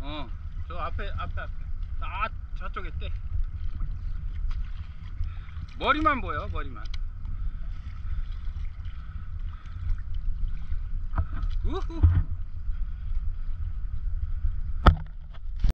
어, 저 앞에, 앞에, 앞에. 아, 저쪽에 때. 머리만 보여, 머리만. 우후!